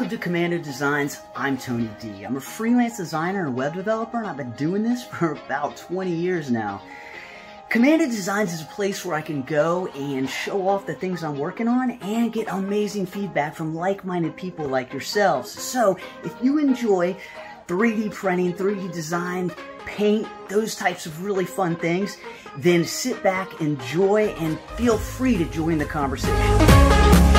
Welcome to Commando Designs. I'm Tony D. I'm a freelance designer and web developer, and I've been doing this for about 20 years now. Commando Designs is a place where I can go and show off the things I'm working on and get amazing feedback from like-minded people like yourselves. So, if you enjoy 3D printing, 3D design, paint, those types of really fun things, then sit back, enjoy, and feel free to join the conversation.